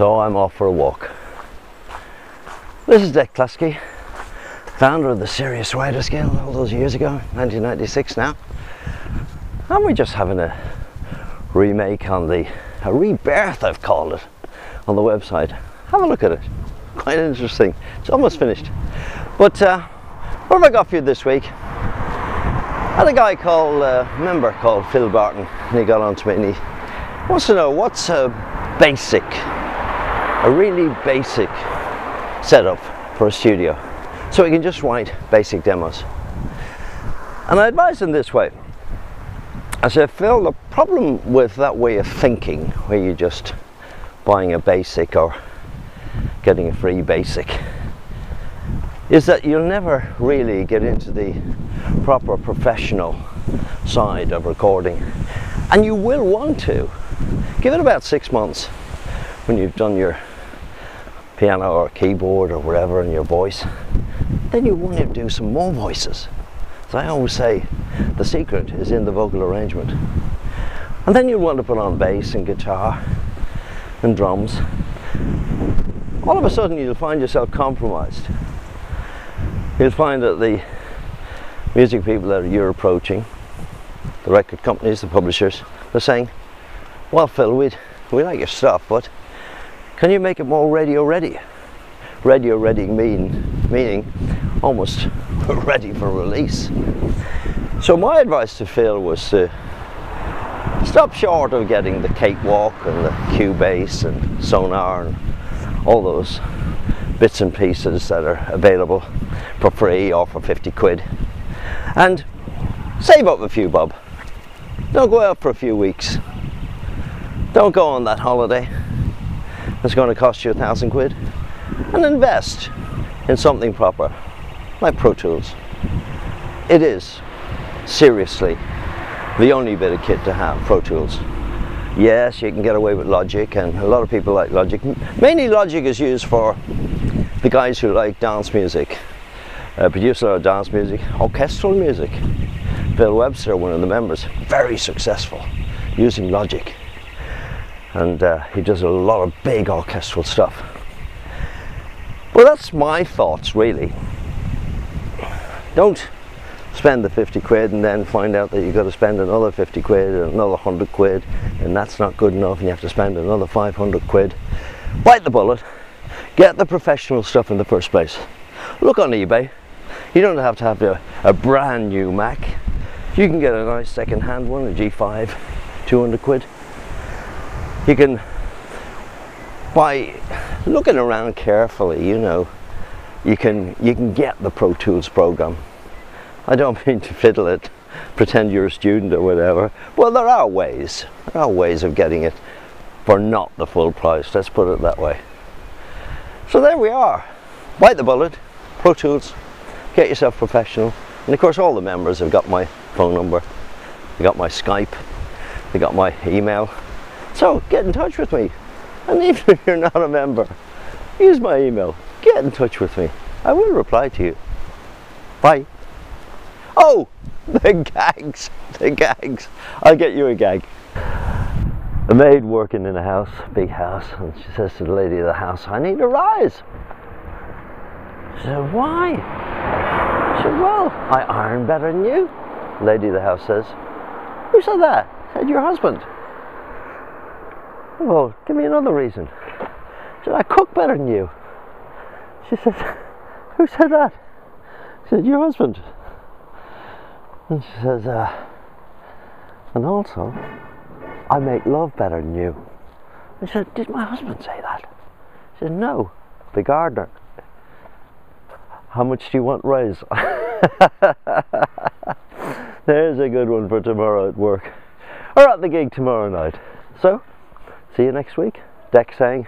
So I'm off for a walk. This is Dec Cluskey, founder of the Serious Writers Guild all those years ago, 1996 now. And we're just having a remake on the, a rebirth I've called it, on the website. Have a look at it. Quite interesting. It's almost finished. But uh, what have I got for you this week? I had a guy called, uh, member called Phil Barton, and he got on to me and he wants to know what's a basic a really basic setup for a studio so we can just write basic demos. And I advise him this way. I said, Phil, the problem with that way of thinking, where you're just buying a basic or getting a free basic, is that you'll never really get into the proper professional side of recording. And you will want to. Give it about six months when you've done your piano or keyboard or whatever in your voice, then you want to do some more voices. As I always say, the secret is in the vocal arrangement. And then you'll want to put on bass and guitar and drums. All of a sudden you'll find yourself compromised. You'll find that the music people that you're approaching, the record companies, the publishers, they're saying, well Phil, we we like your stuff, but can you make it more radio ready? Radio ready mean, meaning almost ready for release. So my advice to Phil was to stop short of getting the cakewalk and the Cubase and Sonar and all those bits and pieces that are available for free or for 50 quid and save up a few bob. Don't go out for a few weeks. Don't go on that holiday that's going to cost you a thousand quid and invest in something proper like Pro Tools. It is seriously the only bit of kit to have, Pro Tools. Yes, you can get away with Logic and a lot of people like Logic. Mainly Logic is used for the guys who like dance music, uh, produce a lot of dance music, orchestral music. Bill Webster, one of the members, very successful using Logic and uh, he does a lot of big orchestral stuff. Well, that's my thoughts really. Don't spend the 50 quid and then find out that you've got to spend another 50 quid and another 100 quid and that's not good enough and you have to spend another 500 quid. Bite the bullet, get the professional stuff in the first place. Look on eBay. You don't have to have a, a brand new Mac. You can get a nice second hand one, a G5, 200 quid. You can by looking around carefully you know you can you can get the Pro Tools program. I don't mean to fiddle it pretend you're a student or whatever. Well there are ways. There are ways of getting it for not the full price let's put it that way. So there we are. Bite the bullet. Pro Tools get yourself professional and of course all the members have got my phone number they got my Skype they got my email so get in touch with me. And even if you're not a member, use my email. Get in touch with me. I will reply to you. Bye. Oh, the gags, the gags. I'll get you a gag. A maid working in a house, big house, and she says to the lady of the house, I need a rise. She said, why? Said, well, I iron better than you. Lady of the house says, who said that? Said your husband. Well, give me another reason. Said, I cook better than you. She said, Who said that? Said, Your husband. And she says, uh, And also, I make love better than you. I said, Did my husband say that? She said, No, the gardener. How much do you want raise? There's a good one for tomorrow at work. Or at the gig tomorrow night. So, See you next week. Dec saying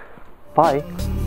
bye.